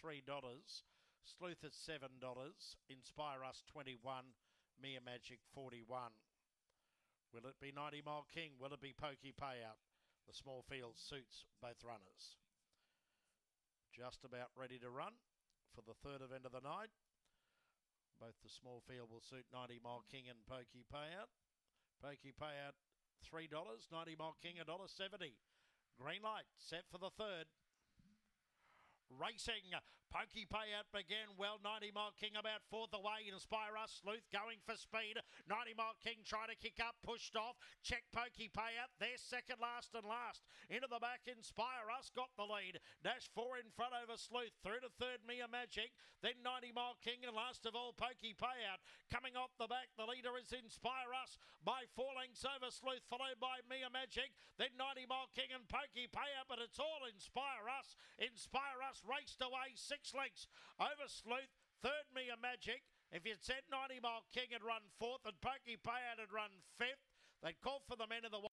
$3. Sleuth at $7. Inspire Us 21. Mia Magic 41. Will it be 90 Mile King? Will it be Pokey Payout? The small field suits both runners. Just about ready to run for the third event of the night. Both the small field will suit 90 Mile King and Pokey Payout. Pokey Payout $3, 90 Mile King $1.70. Green light set for the third. Racing, Pokey Payout began well. 90 Mile King about fourth away. Inspire Us, Sleuth going for speed. 90 Mile King trying to kick up, pushed off. Check Pokey Payout. They're second last and last. Into the back, Inspire Us got the lead. Dash four in front over Sleuth. Through to third, Mia Magic. Then 90 Mile King and last of all, Pokey Payout. Coming off the back, the leader is Inspire Us by four lengths over Sleuth, followed by Mia Magic. Then 90 Mile King and Pokey Payout, but it's all Inspire Us. Inspire Us raced away six lengths over Sleuth. Third, Mia Magic. If you'd said 90 Mile King had run fourth and Pokey Payout had run fifth, they'd call for the men of the